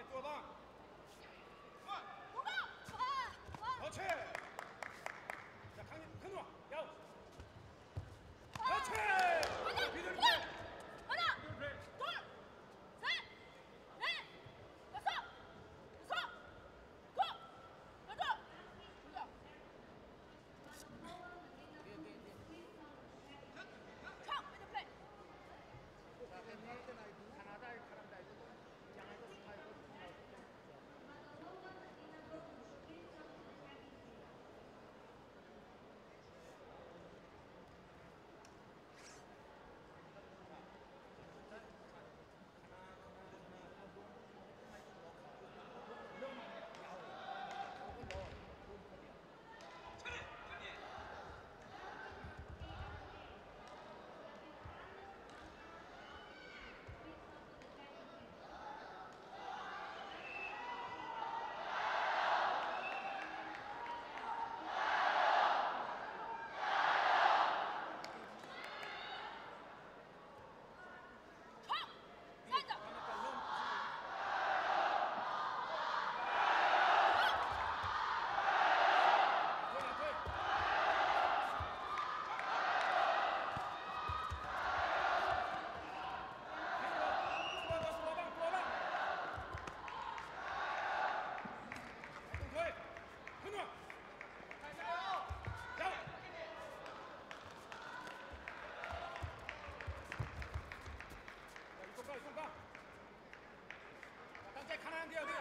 Até tua lá. 对呀对